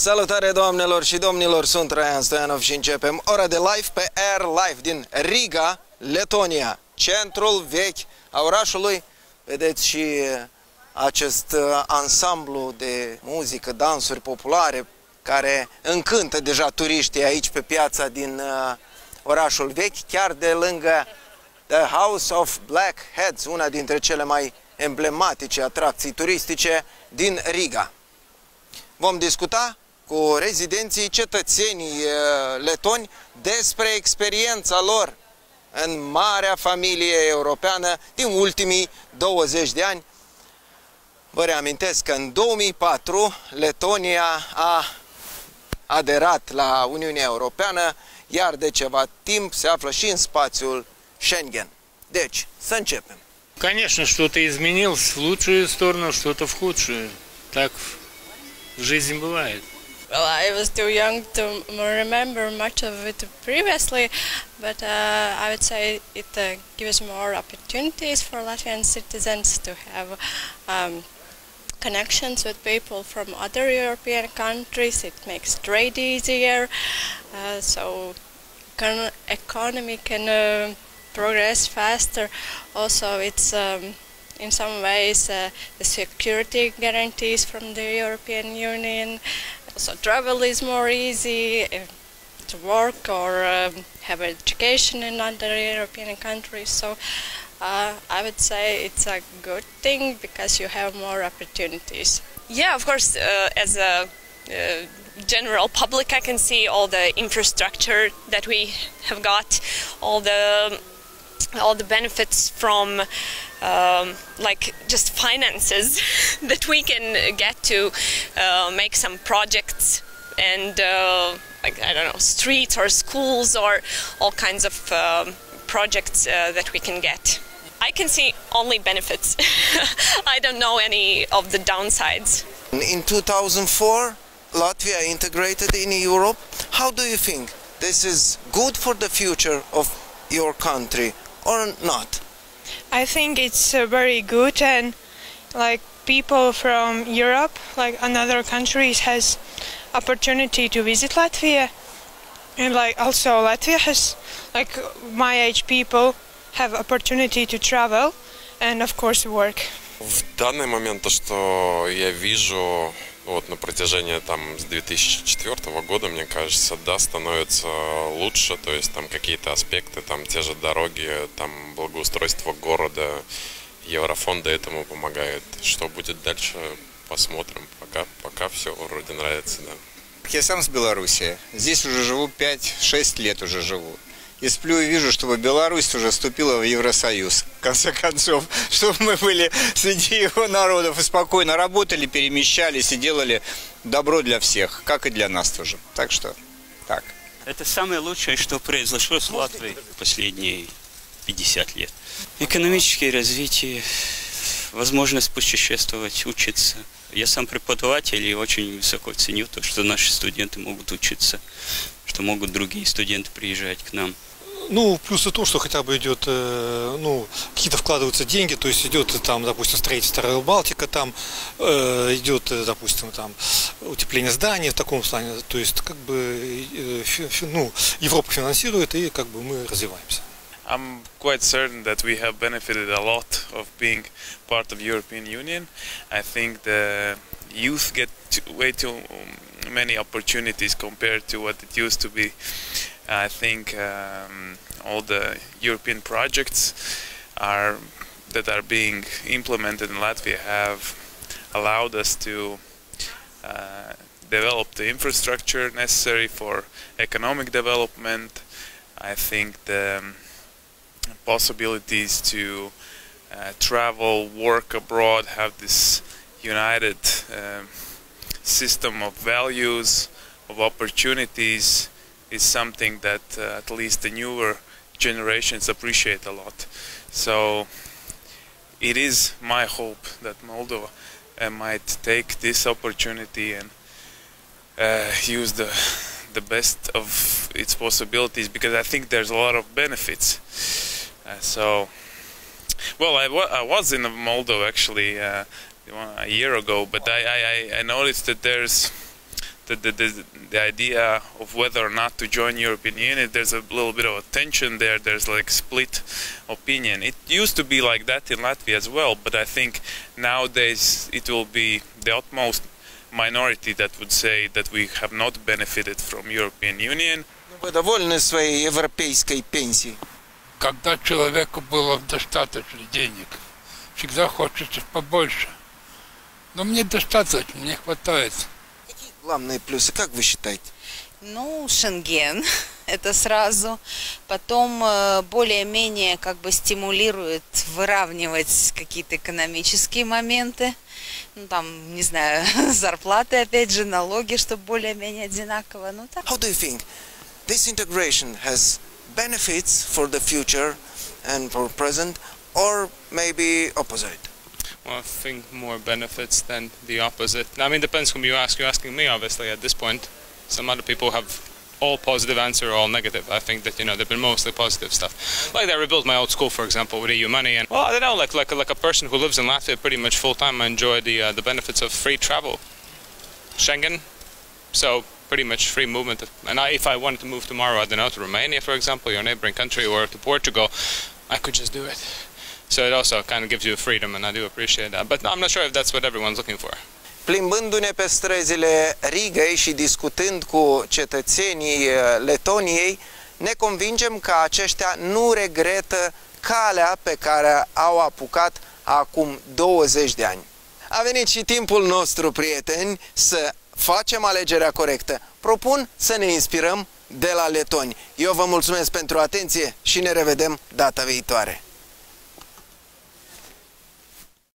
Salutare doamnelor și domnilor, sunt Raian Stoianov și începem ora de live pe Air Live din Riga, Letonia, centrul vechi a orașului. Vedeți și acest uh, ansamblu de muzică, dansuri populare care încântă deja turiștii aici pe piața din uh, orașul vechi, chiar de lângă The House of Black Heads, una dintre cele mai emblematice atracții turistice din Riga. Vom discuta cu rezidenții cetățenii letoni despre experiența lor în marea familie europeană din ultimii 20 de ani. Vă reamintesc că în 2004 Letonia a aderat la Uniunea Europeană, iar de ceva timp se află și în spațiul Schengen. Deci, să începem. Конечно, что-то изменилось в лучшую сторону, что-то в худшую. Так в жизни бывает. Well, I was too young to remember much of it previously, but uh, I would say it uh, gives more opportunities for Latvian citizens to have um, connections with people from other European countries. It makes trade easier, uh, so econ economy can uh, progress faster. Also, it's um, in some ways uh, the security guarantees from the European Union. So travel is more easy uh, to work or um, have education in other European countries. So uh, I would say it's a good thing because you have more opportunities. Yeah, of course, uh, as a general public, I can see all the infrastructure that we have got, all the all the benefits from um, like just finances that we can get to uh, make some projects and uh, like I don't know streets or schools or all kinds of um, projects uh, that we can get. I can see only benefits. I don't know any of the downsides. In 2004, Latvia integrated in Europe. How do you think this is good for the future of your country or not? I think it's uh, very good and like people from Europe, like another countries has opportunity to visit Latvia and like also Latvia has like my age people have opportunity to travel and of course work. В данный момент то, что я вижу вот на протяжении там с 2004 года, мне кажется, да, становится лучше, то есть там какие-то аспекты, там те же дороги, там благоустройство города, Еврофонды этому помогают. Что будет дальше, посмотрим. Пока, пока все вроде нравится, да. Я сам с Беларуси. Здесь уже живу 5-6 лет уже живу и сплю и вижу, чтобы Беларусь уже вступила в Евросоюз. В конце концов, чтобы мы были среди его народов и спокойно работали, перемещались и делали добро для всех, как и для нас тоже. Так что, так. Это самое лучшее, что произошло с Латвией последние 50 лет. Экономическое развитие, возможность путешествовать, учиться. Я сам преподаватель и очень высоко ценю то, что наши студенты могут учиться, что могут другие студенты приезжать к нам. Ну, плюсы то, что хотя бы идет, э, ну, какие-то вкладываются деньги, то есть идет там, допустим, строительство Rail Балтика, там э, идет, э, допустим, там утепление зданий в таком плане, то есть как бы, э, фи, ну, Европа финансирует и как бы мы развиваемся. I'm quite certain that we have benefited a lot of being part of European Union. I think the youth get way too many opportunities compared to what it used to be. I think um, all the European projects are that are being implemented in Latvia have allowed us to uh, develop the infrastructure necessary for economic development. I think the um, possibilities to uh, travel, work abroad, have this united uh, system of values, of opportunities is something that uh, at least the newer generations appreciate a lot. So it is my hope that Moldova uh, might take this opportunity and uh, use the the best of its possibilities because I think there's a lot of benefits. Uh, so, well, I, I was in Moldova actually uh, a year ago, but I, I, I noticed that there's the, the, the, the idea of whether or not to join European Union, there's a little bit of a tension there. There's like split opinion. It used to be like that in Latvia as well, but I think nowadays it will be the utmost minority that would say that we have not benefited from European Union. Вы довольны своей европейской пенсией? Когда человеку было достаточно денег, всегда хочется побольше. Но мне достаточно, мне хватает. Главные плюсы, как вы считаете? Ну, Шенген, это сразу. Потом э, более-менее как бы стимулирует выравнивать какие-то экономические моменты. Ну, там, не знаю, зарплаты, опять же, налоги, чтобы более-менее одинаково. Ну, так. How do you think this integration has benefits for the future and for present or maybe opposite? Well, I think more benefits than the opposite. I mean, depends whom you ask. You're asking me, obviously, at this point. Some other people have all positive answer or all negative. I think that you know they've been mostly positive stuff. Like they rebuilt my old school, for example, with EU money, and well, I don't know, like like like a person who lives in Latvia pretty much full time, I enjoy the uh, the benefits of free travel, Schengen, so pretty much free movement. And I, if I wanted to move tomorrow, I don't know, to Romania, for example, your neighboring country, or to Portugal, I could just do it. So it also kind of gives you freedom, and I do appreciate that. But I'm not sure if that's what everyone's looking for. Plimbându-ne pe străzile Rigăi și discutând cu cetățenii eh, Letoniei, ne convingem că aceștia nu regretă calea pe care au apucat acum 20 de ani. A venit și timpul nostru, prieteni, să facem alegerea corectă. Propun să ne inspirăm de la letoni. Eu vă mulțumesc pentru atenție și ne revedem data viitoare.